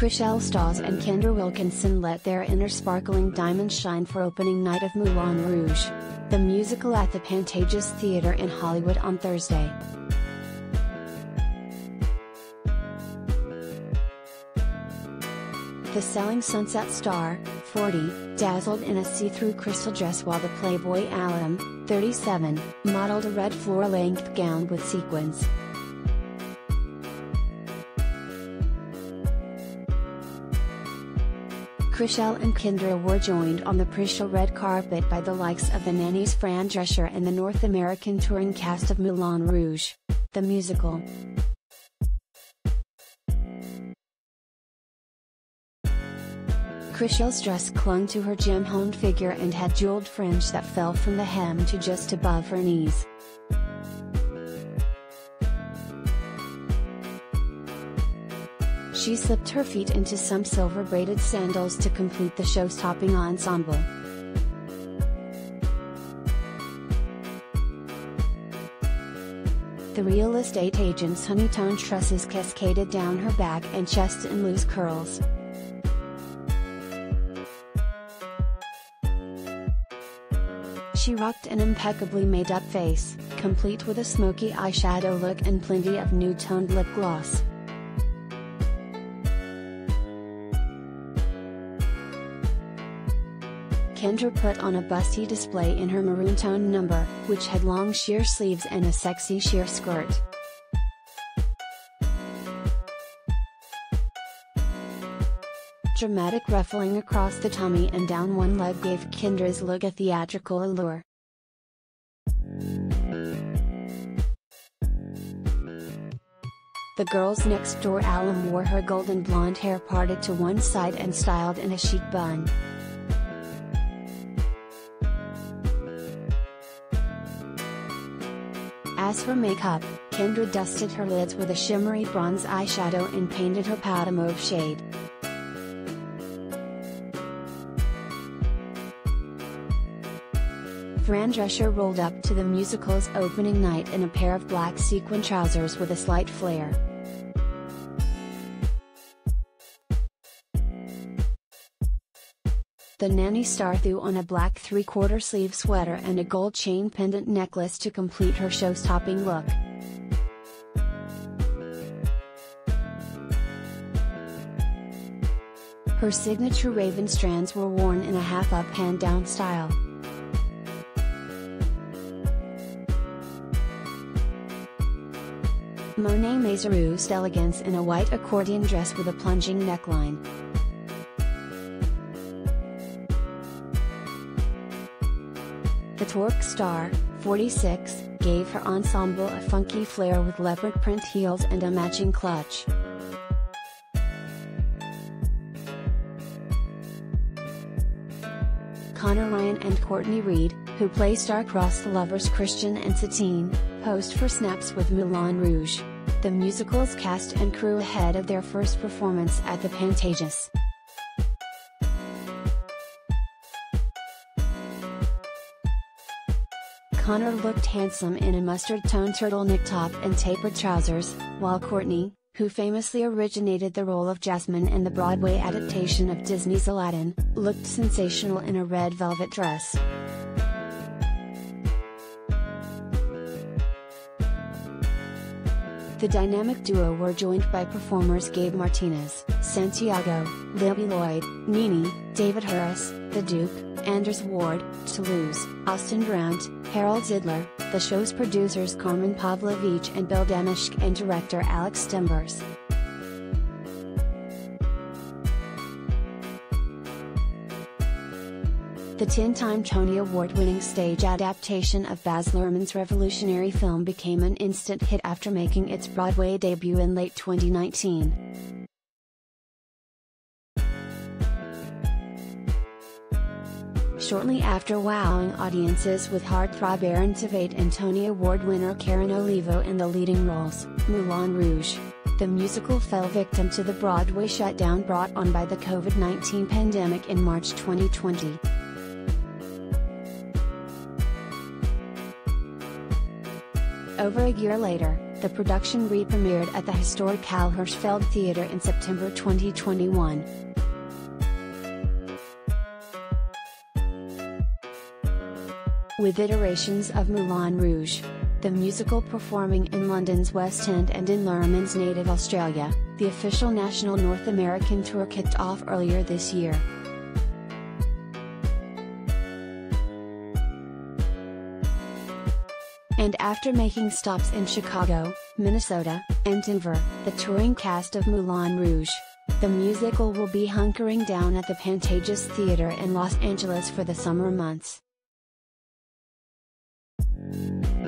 Chrishell Stause and Kendra Wilkinson let their inner sparkling diamonds shine for opening night of Moulin Rouge, the musical at the Pantages Theater in Hollywood on Thursday. The selling Sunset Star, 40, dazzled in a see-through crystal dress while the Playboy alum, 37, modeled a red floor-length gown with sequins. Chrishell and Kendra were joined on the pre-show red carpet by the likes of the Nanny's Fran Drescher and the North American touring cast of Moulin Rouge, the musical. Chrishell's dress clung to her gem-honed figure and had jeweled fringe that fell from the hem to just above her knees. She slipped her feet into some silver braided sandals to complete the show-stopping ensemble. The real estate agent's honey-toned tresses cascaded down her back and chest in loose curls. She rocked an impeccably made up face, complete with a smoky eyeshadow look and plenty of nude toned lip gloss. Kendra put on a busty display in her maroon tone number, which had long sheer sleeves and a sexy sheer skirt. Dramatic ruffling across the tummy and down one leg gave Kendra's look a theatrical allure. The girls next door alum wore her golden blonde hair parted to one side and styled in a chic bun. As for makeup, Kendra dusted her lids with a shimmery bronze eyeshadow and painted her powder mauve shade. Fran Drescher rolled up to the musical's opening night in a pair of black sequin trousers with a slight flare. The nanny star threw on a black three-quarter sleeve sweater and a gold chain pendant necklace to complete her show-stopping look. Her signature raven strands were worn in a half-up hand-down style. Monet Mazur oozed elegance in a white accordion dress with a plunging neckline. The Torque star, 46, gave her ensemble a funky flair with leopard print heels and a matching clutch. Conor Ryan and Courtney Reed, who play star-crossed lovers Christian and Satine, posed for snaps with Moulin Rouge, the musical's cast and crew ahead of their first performance at the Pantages. Conor looked handsome in a mustard-toned turtleneck top and tapered trousers, while Courtney, who famously originated the role of Jasmine in the Broadway adaptation of Disney's Aladdin, looked sensational in a red velvet dress. The dynamic duo were joined by performers Gabe Martinez, Santiago, Libby Lloyd, Nini, David Harris, The Duke, Anders Ward, Toulouse, Austin Durant, Harold Zidler, the show's producers Carmen Pavlovic and Bill Damaschke and director Alex Timbers. The 10-time Tony Award-winning stage adaptation of Baz Luhrmann's revolutionary film became an instant hit after making its Broadway debut in late 2019. Shortly after wowing audiences with heartthrob Aaron Tveit and Tony Award winner Karen Olivo in the leading roles, Moulin Rouge, the musical fell victim to the Broadway shutdown brought on by the COVID-19 pandemic in March 2020. Over a year later, The production re-premiered at the historic Al Hirschfeld Theater in September 2021. With iterations of Moulin Rouge, the musical performing in London's West End and in Luhrmann's native Australia, the official national North American tour kicked off earlier this year. And after making stops in Chicago, Minnesota, and Denver, the touring cast of Moulin Rouge, the musical will be hunkering down at the Pantages Theater in Los Angeles for the summer months. Thank you.